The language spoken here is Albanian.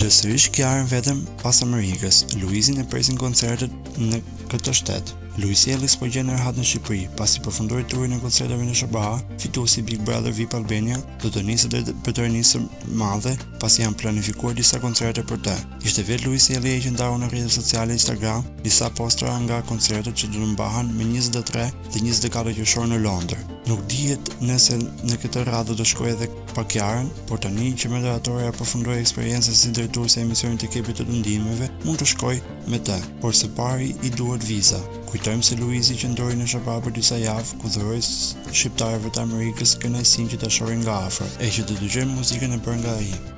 Dhe sërish pa Kiarën pas Amerikës, Luizin e presin koncertet në këtë shtet. Luiz Ejlli s'po gjen rehat në Shqipëri, pasi përfundoi turin e koncerteve në SHBA, fituesi i Big Brother VIP Albania, do të niset për Britaninë e Madhe, pasi janë planifikuar disa koncerte për të. Ishte vetë Luiz Ejlli që ndau në rrjetin social Instagram disa postera nga koncertet që do të mbahen më 23 dhe 24 qershor në Londër. Nuk dihet nëse në këtë radhë do të shkojë edhe pa Kiarën, por tani që moderatorja përfundoi eksperiencën si drejtuese e emisionit te Këpi të ndihmëve, mund të shkojë me të, por së pari i duhet viza. Kujtojmë se Luizi qëndroi në SHBA për disa javë, ku u dhuroi shqiptarëve të Amerikës kënaqësinë që ta shohin nga afër, e që të dëgjojnë muzikën e bërë nga ai.